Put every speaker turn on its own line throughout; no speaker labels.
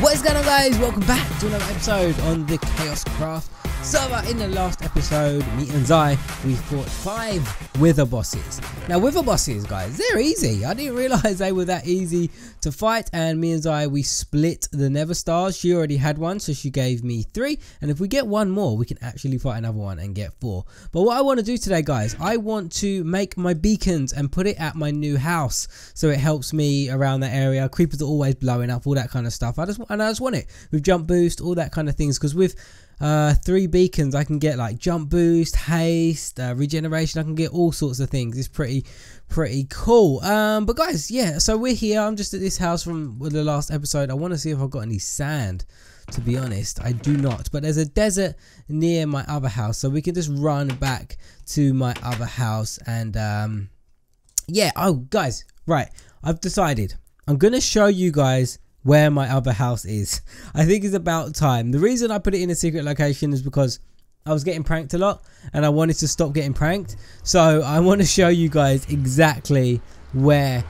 What is going on guys? Welcome back to another episode on the KaoshKraft server. In the last episode, me and Zai, we fought five Wither bosses. Now Wither bosses guys, they're easy. I didn't realise they were that easy to fight and me and Zai, we split the Nether Stars. She already had one so she gave me three and if we get one more, we can actually fight another one and get four. But what I want to do today guys, I want to make my beacons and put it at my new house so it helps me around that area. Creepers are always blowing up, all that kind of stuff. I just and I just want it with jump boost, all that kind of things. Because with uh, three beacons, I can get like jump boost, haste, uh, regeneration. I can get all sorts of things. It's pretty, pretty cool. Um, but guys, yeah. So we're here. I'm just at this house from the last episode. I want to see if I've got any sand. To be honest, I do not. But there's a desert near my other house, so we can just run back to my other house and um, yeah. Oh, guys, right. I've decided. I'm gonna show you guys where my other house is. I think it's about time. The reason I put it in a secret location is because I was getting pranked a lot and I wanted to stop getting pranked. So I want to show you guys exactly where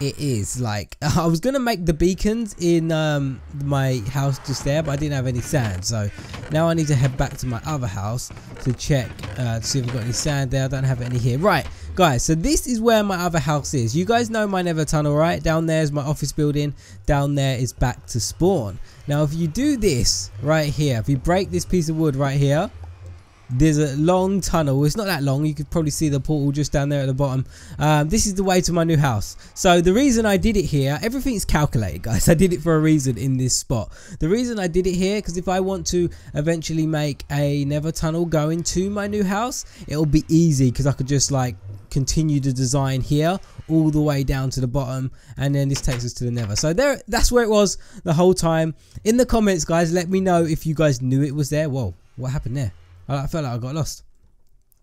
it is like I was gonna make the beacons in um, my house just there but I didn't have any sand so now I need to head back to my other house to check uh, to see if I've got any sand there. I don't have any here. Right guys so this is where my other house is. You guys know my nether tunnel right? Down there is my office building. Down there is back to spawn. Now if you do this right here if you break this piece of wood right here there's a long tunnel. It's not that long. You could probably see the portal just down there at the bottom. Um, this is the way to my new house. So the reason I did it here everything's calculated guys. I did it for a reason in this spot. The reason I did it here because if I want to eventually make a nether tunnel going to my new house it'll be easy because I could just like continue the design here all the way down to the bottom and then this takes us to the nether. So there that's where it was the whole time. In the comments guys let me know if you guys knew it was there. Whoa what happened there I felt like I got lost.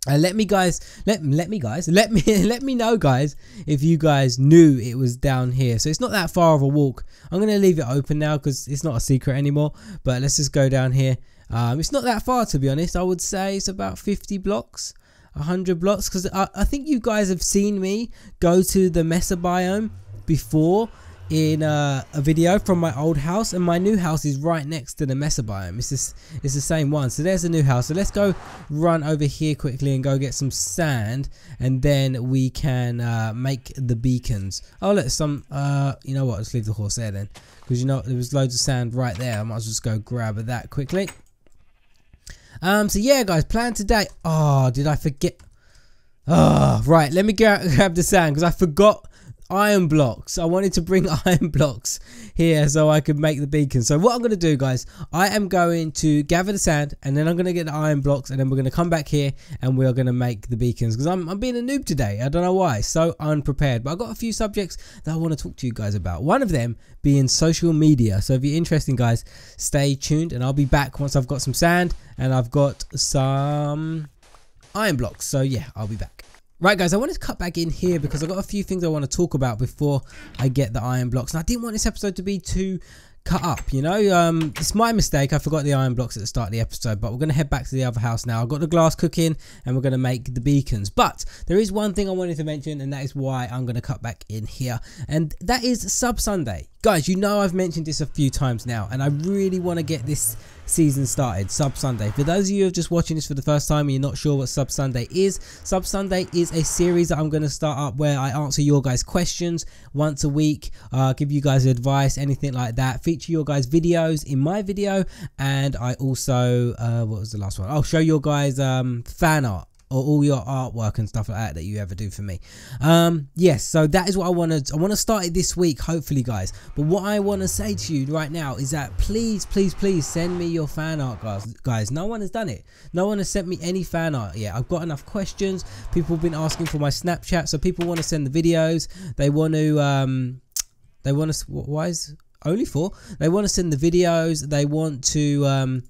Uh, let me guys, let let me guys, let me let me know guys if you guys knew it was down here. So it's not that far of a walk. I'm gonna leave it open now because it's not a secret anymore. But let's just go down here. Um, it's not that far to be honest. I would say it's about 50 blocks, 100 blocks because I, I think you guys have seen me go to the Mesa biome before in a video from my old house and my new house is right next to the Mesa biome. It's, just, it's the same one. So there's a new house. So let's go run over here quickly and go get some sand and then we can uh, make the beacons. Oh look, some, uh, you know what, let's leave the horse there then. Because you know, there was loads of sand right there. I might as well just go grab that quickly. Um, so yeah guys, plan today. Oh, did I forget? Oh, right, let me go grab the sand because I forgot iron blocks. I wanted to bring iron blocks here so I could make the beacon. So what I'm going to do, guys, I am going to gather the sand and then I'm going to get the iron blocks and then we're going to come back here and we're going to make the beacons because I'm, I'm being a noob today. I don't know why. So unprepared. But I've got a few subjects that I want to talk to you guys about. One of them being social media. So if you're interested, guys, stay tuned and I'll be back once I've got some sand and I've got some iron blocks. So yeah, I'll be back. Right guys, I wanted to cut back in here because I've got a few things I want to talk about before I get the iron blocks. And I didn't want this episode to be too cut up you know? Um it's my mistake i forgot the iron blocks at the start of the episode but we're going to head back to the other house now. I've got the glass cooking and we're going to make the beacons. But there is one thing i wanted to mention and that is why i'm going to cut back in here. And that is sub sunday guys you know i've mentioned this a few times now and i really want to get this season started sub sunday. For those of you who are just watching this for the first time and you're not sure what sub sunday is sub sunday is a series that i'm going to start up where i answer your guys questions once a week uh, give you guys advice anything like that feature your guys videos in my video and i also uh, what was the last one? I'll show your guys um, fan art or all your artwork and stuff like that that you ever do for me. Um yes so that is what i want to i want to start it this week hopefully guys. But what i want to say to you right now is that please please please send me your fan art guys. Guys no one has done it. No one has sent me any fan art yet. I've got enough questions. People have been asking for my snapchat so people want to send the videos. They want to um they want to why is only four? They want to send the videos. They want to um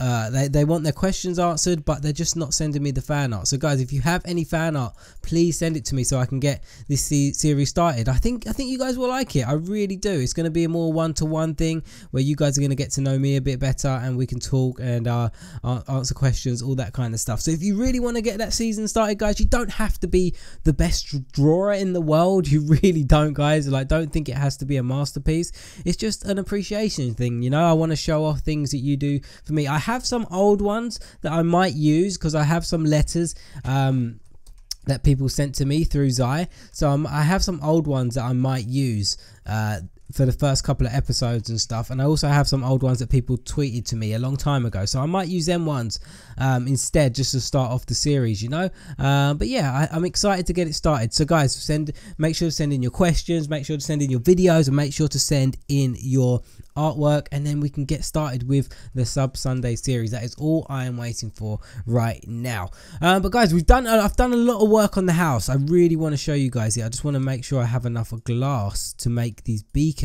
uh, they, they want their questions answered, but they're just not sending me the fan art. So, guys, if you have any fan art, please send it to me so I can get this series started. I think I think you guys will like it. I really do. It's going to be a more one-to-one thing where you guys are going to get to know me a bit better, and we can talk and uh, answer questions, all that kind of stuff. So, if you really want to get that season started, guys, you don't have to be the best drawer in the world. You really don't, guys. Like, don't think it has to be a masterpiece. It's just an appreciation thing. You know, I want to show off things that you do for me. I have some old ones that I might use because I have some letters um, that people sent to me through Zai. So um, I have some old ones that I might use uh, for the first couple of episodes and stuff and I also have some old ones that people tweeted to me a long time ago so I might use them ones um, instead just to start off the series you know? Uh, but yeah I, am excited to get it started. So guys send make sure to send in your questions make sure to send in your videos and make sure to send in your artwork and then we can get started with the sub sunday series. That is all i am waiting for right now. Uh, but guys we've done i've done a lot of work on the house. I really want to show you guys here. I just want to make sure i have enough glass to make these beacons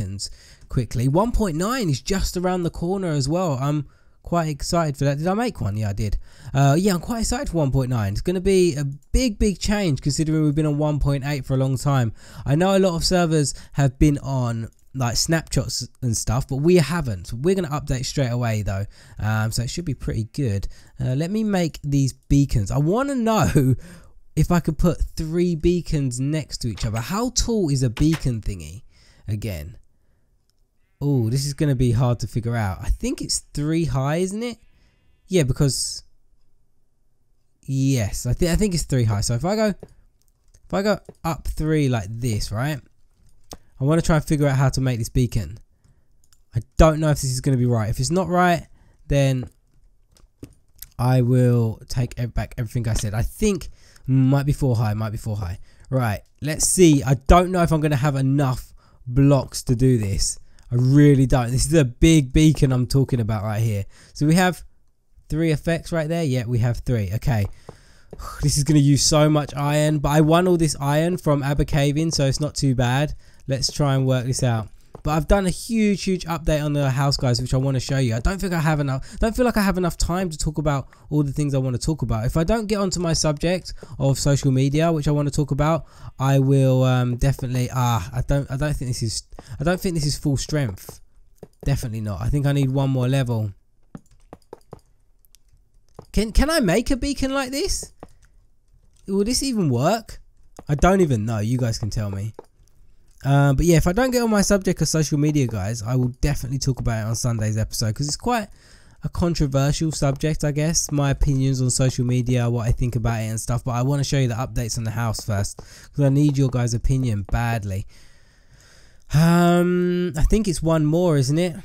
quickly. 1.9 is just around the corner as well. I'm quite excited for that. Did i make one? Yeah i did. Uh, yeah i'm quite excited for 1.9 it's going to be a big big change considering we've been on 1.8 for a long time. I know a lot of servers have been on like snapshots and stuff but we haven't. We're going to update straight away though. Um, so it should be pretty good. Uh, let me make these beacons. I want to know if i could put three beacons next to each other. How tall is a beacon thingy again oh this is going to be hard to figure out i think it's three high isn't it yeah because yes i think i think it's three high so if i go if i go up three like this right I want to try and figure out how to make this beacon. I don't know if this is going to be right. If it's not right, then I will take back everything I said. I think might be four high, might be four high. Right, let's see. I don't know if I'm going to have enough blocks to do this. I really don't. This is a big beacon I'm talking about right here. So we have three effects right there. Yeah, we have three. Okay. This is going to use so much iron, but I won all this iron from Abercaving, so it's not too bad. Let's try and work this out. But I've done a huge, huge update on the house, guys, which I want to show you. I don't think I have enough. Don't feel like I have enough time to talk about all the things I want to talk about. If I don't get onto my subject of social media, which I want to talk about, I will um, definitely. Ah, I don't. I don't think this is. I don't think this is full strength. Definitely not. I think I need one more level. Can Can I make a beacon like this? Will this even work? I don't even know. You guys can tell me. Uh, but yeah, if I don't get on my subject of social media, guys, I will definitely talk about it on Sunday's episode because it's quite a controversial subject, I guess. My opinions on social media, what I think about it and stuff. But I want to show you the updates on the house first because I need your guys' opinion badly. Um, I think it's one more, isn't it?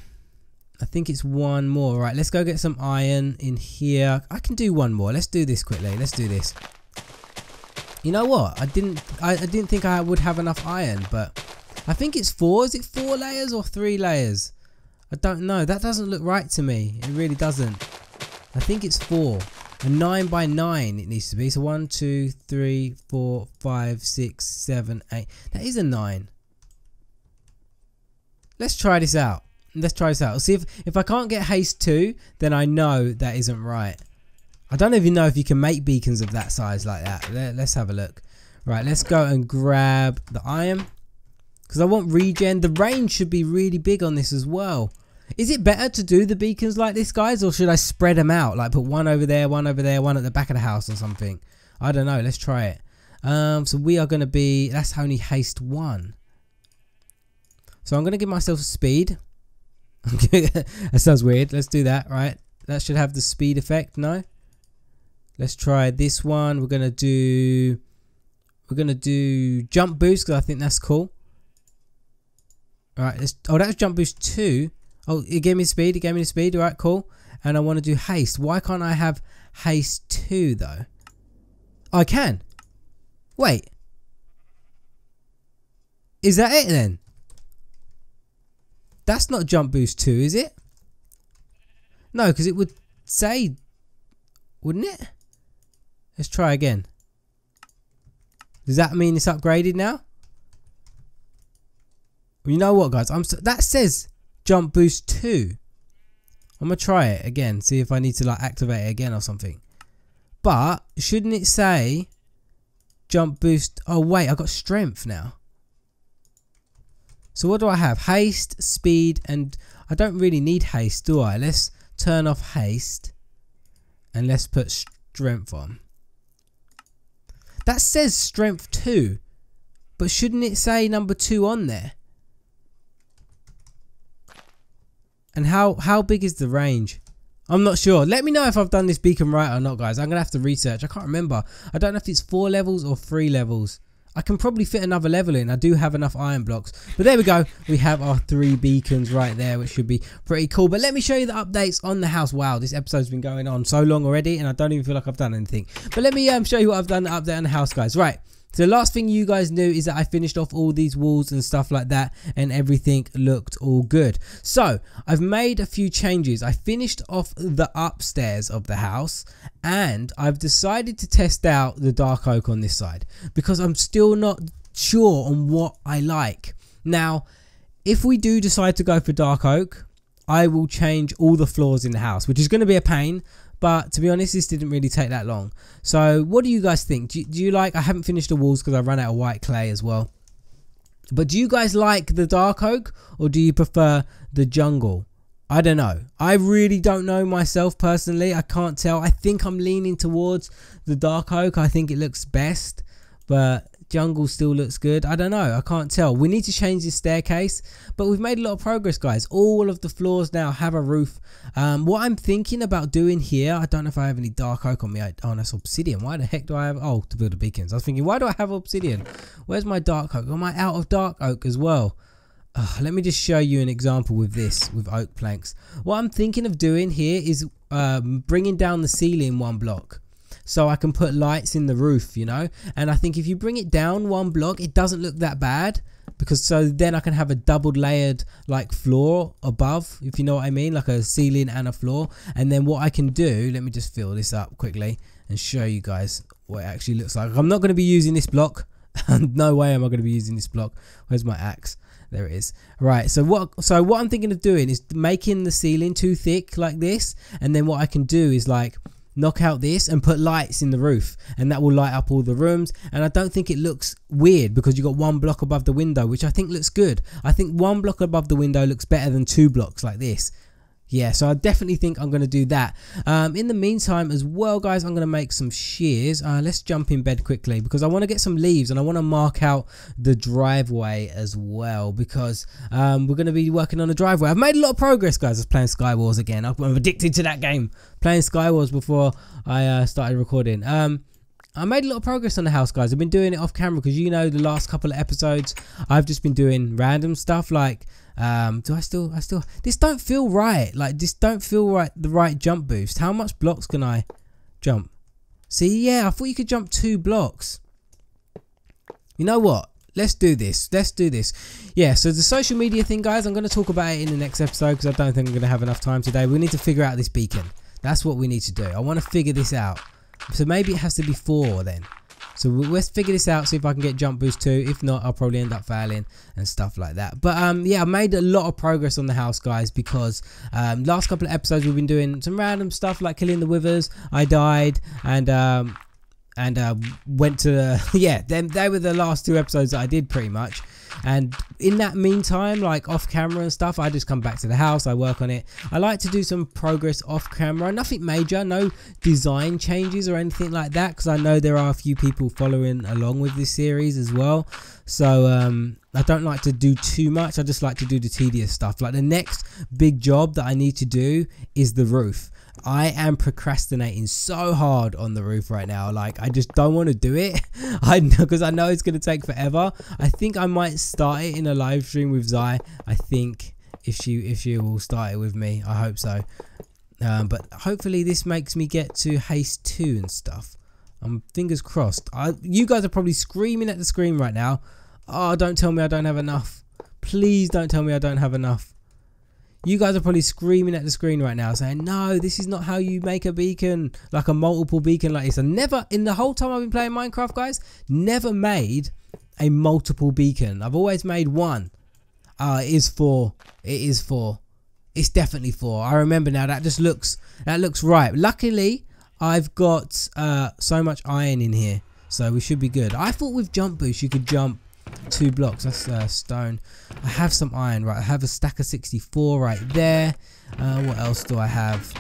I think it's one more. Right, let's go get some iron in here. I can do one more. Let's do this quickly. Let's do this. You know what? I didn't I, I didn't think I would have enough iron, but I think it's four. Is it four layers or three layers? I don't know. That doesn't look right to me. It really doesn't. I think it's four. A nine by nine it needs to be. So one, two, three, four, five, six, seven, eight. That is a nine. Let's try this out. Let's try this out. See if if I can't get haste two, then I know that isn't right. I don't even know if you can make beacons of that size like that. Let, us have a look. Right, let's go and grab the iron. Because I want regen. The range should be really big on this as well. Is it better to do the beacons like this, guys? Or should I spread them out? Like put one over there, one over there, one at the back of the house or something. I don't know. Let's try it. Um, so we are going to be... That's only haste one. So I'm going to give myself speed. that sounds weird. Let's do that, right? That should have the speed effect, no? Let's try this one. We're going to do... We're going to do jump boost because I think that's cool. Alright, oh, that was jump boost 2. Oh, it gave me speed. It gave me speed. Alright, cool. And I want to do haste. Why can't I have haste 2, though? I can. Wait. Is that it, then? That's not jump boost 2, is it? No, because it would say... Wouldn't it? Let's try again. Does that mean it's upgraded now? You know what, guys? I'm so, that says jump boost two. I'm gonna try it again, see if I need to like activate it again or something. But shouldn't it say jump boost? Oh wait, I got strength now. So what do I have? Haste, speed, and I don't really need haste, do I? Let's turn off haste and let's put strength on. That says strength 2, but shouldn't it say number 2 on there? And how, how big is the range? I'm not sure. Let me know if I've done this beacon right or not, guys. I'm going to have to research. I can't remember. I don't know if it's four levels or three levels. I can probably fit another level in. I do have enough iron blocks. But there we go. We have our three beacons right there, which should be pretty cool. But let me show you the updates on the house. Wow, this episode's been going on so long already, and I don't even feel like I've done anything. But let me um, show you what I've done update on the house, guys. Right. So the last thing you guys knew is that I finished off all these walls and stuff like that and everything looked all good. So I've made a few changes. I finished off the upstairs of the house and I've decided to test out the dark oak on this side because I'm still not sure on what I like. Now, if we do decide to go for dark oak, I will change all the floors in the house, which is going to be a pain but to be honest, this didn't really take that long. So what do you guys think? Do, do you like, I haven't finished the walls because I ran out of white clay as well. But do you guys like the dark oak or do you prefer the jungle? I don't know. I really don't know myself personally. I can't tell. I think I'm leaning towards the dark oak. I think it looks best. But jungle still looks good. I don't know. I can't tell. We need to change this staircase, but we've made a lot of progress, guys. All of the floors now have a roof. Um, what I'm thinking about doing here, I don't know if I have any dark oak on me. I, oh, that's obsidian. Why the heck do I have? Oh, to build the beacons. I was thinking, why do I have obsidian? Where's my dark oak? Am I out of dark oak as well? Uh, let me just show you an example with this, with oak planks. What I'm thinking of doing here is um, bringing down the ceiling one block so I can put lights in the roof, you know. And I think if you bring it down one block, it doesn't look that bad because so then I can have a double layered like floor above, if you know what I mean, like a ceiling and a floor. And then what I can do, let me just fill this up quickly and show you guys what it actually looks like. I'm not going to be using this block. no way am I going to be using this block. Where's my axe? There it is. Right. So what? So what I'm thinking of doing is making the ceiling too thick like this, and then what I can do is like knock out this and put lights in the roof and that will light up all the rooms. And I don't think it looks weird because you've got one block above the window which I think looks good. I think one block above the window looks better than two blocks like this yeah so i definitely think i'm going to do that. Um, in the meantime as well guys i'm going to make some shears. Uh, let's jump in bed quickly because i want to get some leaves and i want to mark out the driveway as well because um, we're going to be working on the driveway. I've made a lot of progress guys i was playing skywars again. I'm addicted to that game. Playing skywars before i uh, started recording. Um, I made a lot of progress on the house, guys. I've been doing it off camera because you know the last couple of episodes I've just been doing random stuff like um, do I still, I still, this don't feel right. Like, this don't feel right, the right jump boost. How much blocks can I jump? See, yeah, I thought you could jump two blocks. You know what? Let's do this. Let's do this. Yeah, so the social media thing, guys, I'm going to talk about it in the next episode because I don't think I'm going to have enough time today. We need to figure out this beacon. That's what we need to do. I want to figure this out. So maybe it has to be four then. So let's figure this out, see if I can get jump boost too. If not, I'll probably end up failing and stuff like that. But um, yeah, I made a lot of progress on the house, guys, because um, last couple of episodes we've been doing some random stuff like killing the withers. I died and um, and uh, went to the, yeah. Then they were the last two episodes that I did pretty much. And in that meantime, like off camera and stuff, I just come back to the house, I work on it. I like to do some progress off camera, nothing major, no design changes or anything like that, because I know there are a few people following along with this series as well. So um, I don't like to do too much. I just like to do the tedious stuff. Like the next big job that I need to do is the roof. I am procrastinating so hard on the roof right now. Like I just don't want to do it. I because I know it's gonna take forever. I think I might start it in a live stream with Zai. I think if she if she will start it with me, I hope so. Um, but hopefully this makes me get to haste two and stuff. I'm fingers crossed. I, you guys are probably screaming at the screen right now. Oh, don't tell me I don't have enough. Please don't tell me I don't have enough. You guys are probably screaming at the screen right now saying, no, this is not how you make a beacon, like a multiple beacon like this. I never, in the whole time I've been playing Minecraft, guys, never made a multiple beacon. I've always made one. Uh, it is four. It is four. It's definitely four. I remember now. That just looks that looks right. Luckily, I've got uh, so much iron in here, so we should be good. I thought with jump boost you could jump two blocks. That's uh, stone. I have some iron. Right, I have a stack of 64 right there. Uh, what else do I have?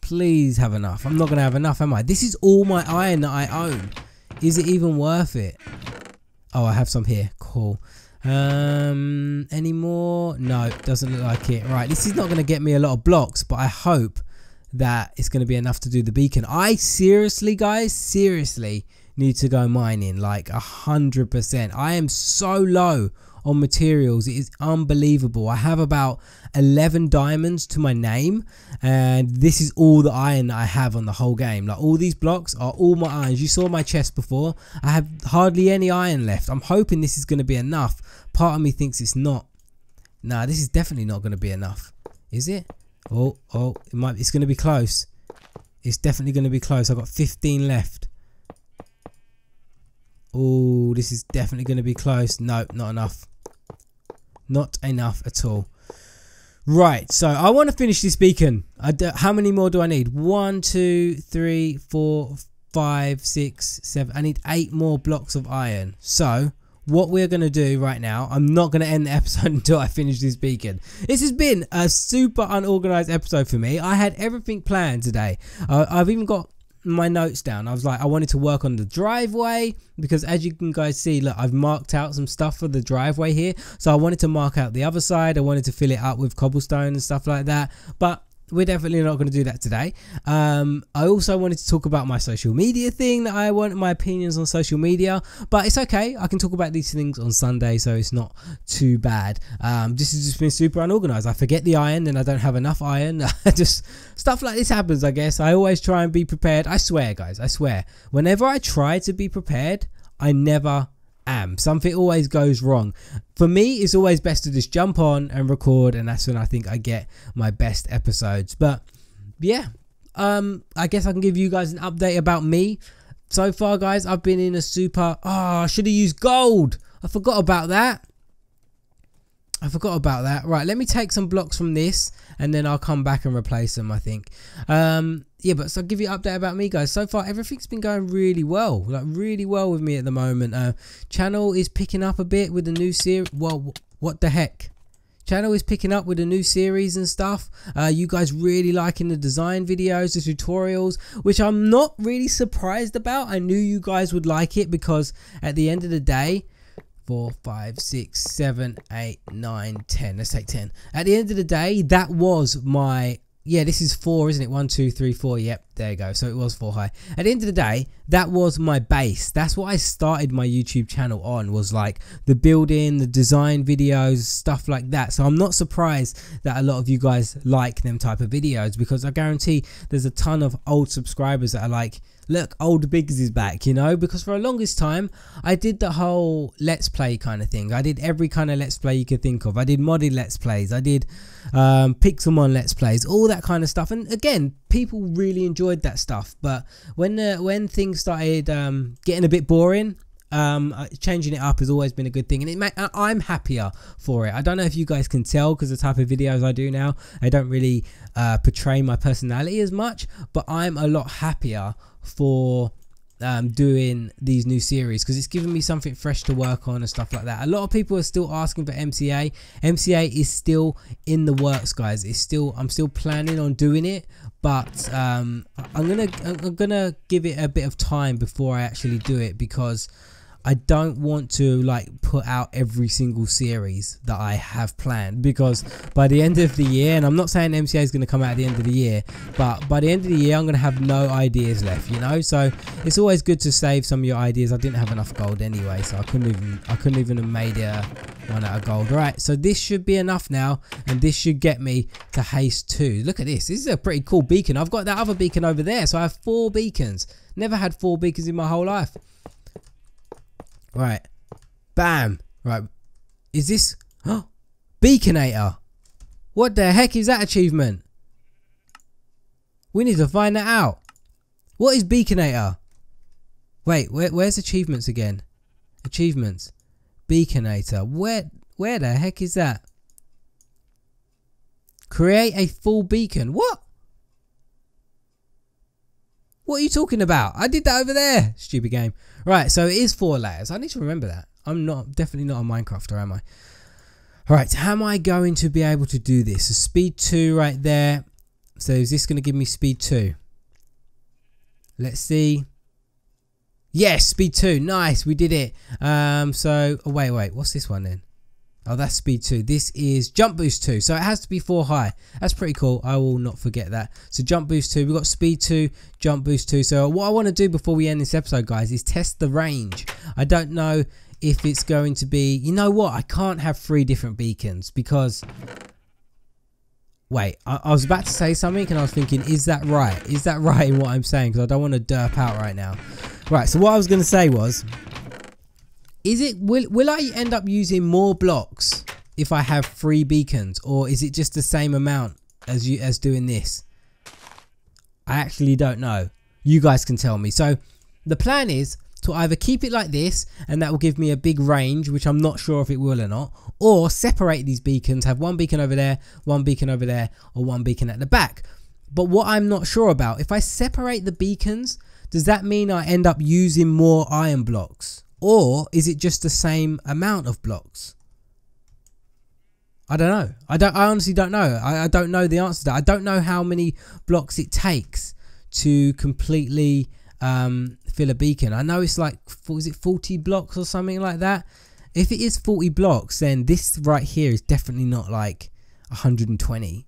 Please have enough. I'm not to have enough, am I? This is all my iron that I own. Is it even worth it? Oh, I have some here. Cool. Um, any more? No, doesn't look like it. Right, this is not to get me a lot of blocks, but I hope that it's to be enough to do the beacon. I seriously, guys, seriously need to go mining like a hundred percent. I am so low on materials. It is unbelievable. I have about 11 diamonds to my name and this is all the iron I have on the whole game. Like all these blocks are all my irons. You saw my chest before. I have hardly any iron left. I'm hoping this is going to be enough. Part of me thinks it's not. Nah, this is definitely not going to be enough. Is it? Oh, oh, it might. It's going to be close. It's definitely going to be close. I've got 15 left. Oh, this is definitely going to be close. No, not enough. Not enough at all. Right, so I want to finish this beacon. how many more do I need? One, two, three, four, five, six, seven. I need eight more blocks of iron. So, what we're going to do right now, I'm not going to end the episode until I finish this beacon. This has been a super unorganized episode for me. I had everything planned today. Uh, I've even got my notes down. I was like, I wanted to work on the driveway because as you can guys see, look, I've marked out some stuff for the driveway here. So I wanted to mark out the other side. I wanted to fill it up with cobblestone and stuff like that. But we're definitely not going to do that today. Um, I also wanted to talk about my social media thing that I want my opinions on social media, but it's okay. I can talk about these things on Sunday, so it's not too bad. Um, this has just been super unorganized. I forget the iron and I don't have enough iron. just stuff like this happens, I guess. I always try and be prepared. I swear, guys, I swear. Whenever I try to be prepared, I never am. Something always goes wrong. For me, it's always best to just jump on and record, and that's when I think I get my best episodes. But yeah, um, I guess I can give you guys an update about me. So far, guys, I've been in a super. Oh, I should have used gold. I forgot about that. I forgot about that. Right, let me take some blocks from this and then I'll come back and replace them, I think. Um, yeah, but so I'll give you an update about me, guys. So far, everything's been going really well. Like, really well with me at the moment. Uh, channel is picking up a bit with the new series. Well, what the heck? Channel is picking up with a new series and stuff. Uh, you guys really liking the design videos, the tutorials, which I'm not really surprised about. I knew you guys would like it because at the end of the day, four, five, six, seven, eight, nine, ten. Let's take ten. At the end of the day, that was my yeah, this is four, isn't it? One, two, three, four. Yep, there you go. So it was four high. At the end of the day, that was my base. That's what I started my YouTube channel on was like the building, the design videos, stuff like that. So I'm not surprised that a lot of you guys like them type of videos because I guarantee there's a ton of old subscribers that are like, look, old Biggs is back, you know, because for a longest time, I did the whole let's play kind of thing. I did every kind of let's play you could think of. I did modded let's plays, I did um, Pixelmon let's plays, all that kind of stuff. And again, people really enjoyed that stuff. But when uh, when things started um, getting a bit boring, um, uh, changing it up has always been a good thing and it may, I'm happier for it I don't know if you guys can tell because the type of videos I do now I don't really uh, portray my personality as much but I'm a lot happier for um, doing these new series because it's giving me something fresh to work on and stuff like that. A lot of people are still asking for MCA. MCA is still in the works, guys. It's still I'm still planning on doing it, but um, I'm gonna I'm gonna give it a bit of time before I actually do it because I don't want to like put out every single series that I have planned because by the end of the year, and I'm not saying MCA is going to come out at the end of the year, but by the end of the year, I'm going to have no ideas left, you know. So it's always good to save some of your ideas. I didn't have enough gold anyway, so I couldn't even I couldn't even have made a one out of gold. Right, so this should be enough now, and this should get me to haste two. Look at this. This is a pretty cool beacon. I've got that other beacon over there, so I have four beacons. Never had four beacons in my whole life. Right. Bam. Right. Is this... Beaconator. What the heck is that achievement? We need to find that out. What is Beaconator? Wait, where, where's achievements again? Achievements. Beaconator. Where, where the heck is that? Create a full beacon. What? What are you talking about? I did that over there. Stupid game. Right, so it is four layers. I need to remember that. I'm not definitely not a Minecrafter, am I? All right, how am I going to be able to do this? So speed two right there. So is this going to give me speed two? Let's see. Yes, speed two. Nice, we did it. Um, so oh, wait, wait, what's this one then? Oh, that's speed 2. This is jump boost 2. So it has to be 4 high. That's pretty cool. I will not forget that. So jump boost 2. We've got speed 2, jump boost 2. So what I want to do before we end this episode, guys, is test the range. I don't know if it's going to be... You know what? I can't have three different beacons because... Wait, I, I was about to say something and I was thinking, is that right? Is that right in what I'm saying? Because I don't want to derp out right now. Right, so what I was going to say was is it will will I end up using more blocks if I have three beacons or is it just the same amount as you as doing this? I actually don't know. You guys can tell me. So the plan is to either keep it like this and that will give me a big range which I'm not sure if it will or not or separate these beacons have one beacon over there one beacon over there or one beacon at the back but what I'm not sure about if I separate the beacons does that mean I end up using more iron blocks or is it just the same amount of blocks? I don't know. I don't. I honestly don't know. I, I don't know the answer to that. I don't know how many blocks it takes to completely um, fill a beacon. I know it's like, was it 40 blocks or something like that? If it is 40 blocks, then this right here is definitely not like 120.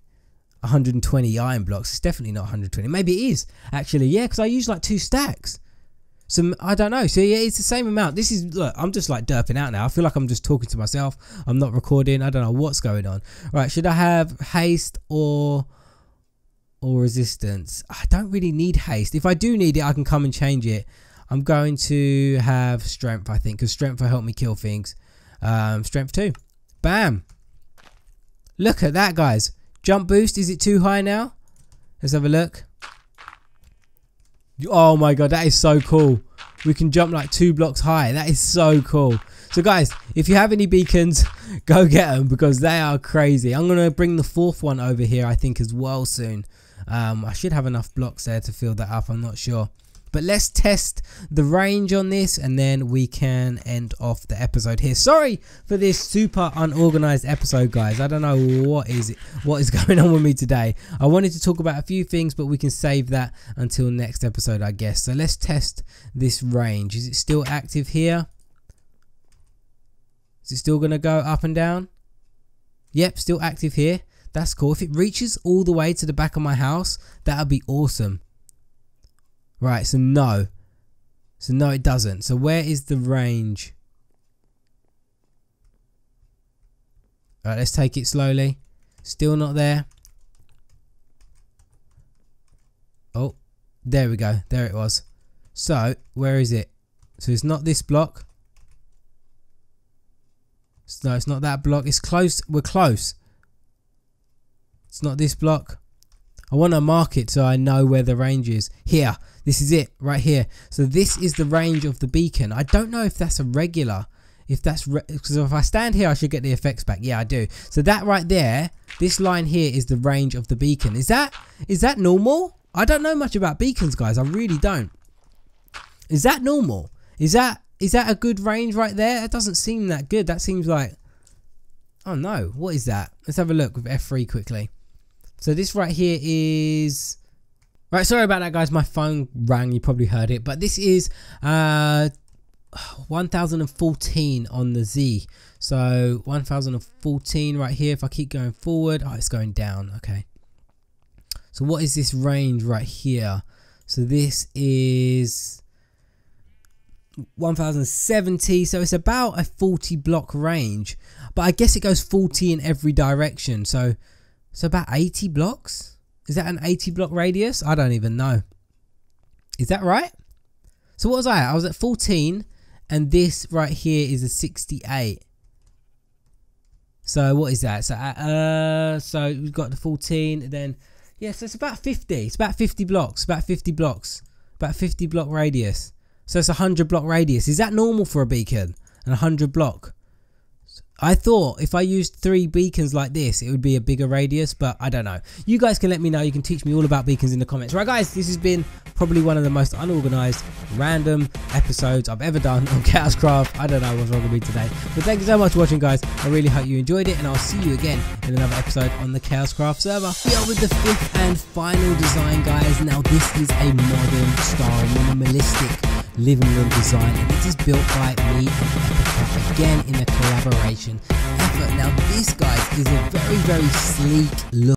120 iron blocks. It's definitely not 120. Maybe it is actually. Yeah, because I use like two stacks. So I don't know. So yeah, it's the same amount. This is look. I'm just like derping out now. I feel like I'm just talking to myself. I'm not recording. I don't know what's going on. Right? Should I have haste or or resistance? I don't really need haste. If I do need it, I can come and change it. I'm going to have strength. I think because strength will help me kill things. Um, strength two. Bam. Look at that, guys. Jump boost. Is it too high now? Let's have a look. Oh my god, that is so cool. We can jump like two blocks high. That is so cool. So guys, if you have any beacons, go get them because they are crazy. I'm going to bring the fourth one over here, I think, as well soon. Um, I should have enough blocks there to fill that up. I'm not sure. But let's test the range on this and then we can end off the episode here. Sorry for this super unorganized episode, guys. I don't know what is it, what is going on with me today. I wanted to talk about a few things, but we can save that until next episode, I guess. So let's test this range. Is it still active here? Is it still going to go up and down? Yep, still active here. That's cool. If it reaches all the way to the back of my house, that would be awesome. Right, so no. So no, it doesn't. So where is the range? Alright, let's take it slowly. Still not there. Oh, there we go. There it was. So, where is it? So it's not this block. No, it's not that block. It's close. We're close. It's not this block. I want to mark it so I know where the range is. Here. This is it right here. So this is the range of the beacon. I don't know if that's a regular. If that's because if I stand here, I should get the effects back. Yeah, I do. So that right there, this line here is the range of the beacon. Is that is that normal? I don't know much about beacons, guys. I really don't. Is that normal? Is that is that a good range right there? That doesn't seem that good. That seems like oh no, what is that? Let's have a look with F3 quickly. So this right here is Right, sorry about that, guys. My phone rang. You probably heard it. But this is uh, 1014 on the Z. So 1014 right here. If I keep going forward, oh, it's going down. Okay. So what is this range right here? So this is 1070. So it's about a 40 block range. But I guess it goes 40 in every direction. So, so about 80 blocks. Is that an 80 block radius? I don't even know. Is that right? So what was I at? I was at 14 and this right here is a 68. So what is that? So uh, so we've got the 14 then yeah, so it's about 50. It's about 50 blocks, about 50 blocks. About 50 block radius. So it's a 100 block radius. Is that normal for a beacon? An 100 block? I thought if I used three beacons like this, it would be a bigger radius, but I don't know. You guys can let me know. You can teach me all about beacons in the comments. Right, guys, this has been probably one of the most unorganized, random episodes I've ever done on KaoshKraft. I don't know what's wrong with me today. But thank you so much for watching, guys. I really hope you enjoyed it, and I'll see you again in another episode on the KaoshKraft server. We are with the fifth and final design, guys. Now, this is a modern style, minimalistic living room design and it is built by me again in a collaboration effort. Now this guys is a very very sleek look